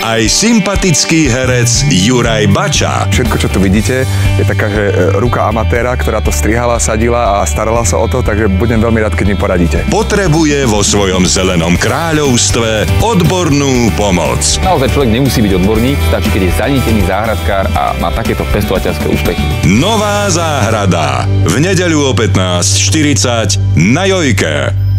aj sympatický herec Juraj Bača. Všetko, čo tu vidíte, je taká, že e, ruka amatéra, ktorá to strihala, sadila a starala sa o to, takže budem veľmi rád, keď mi poradíte. Potrebuje vo svojom zelenom kráľovstve odbornú pomoc. Naozaj človek nemusí byť odborník, stačí, keď je zanietený záhradkár a má takéto pestovateľské úspechy. Nová záhrada. V nedeľu o 15.40 na Jojke.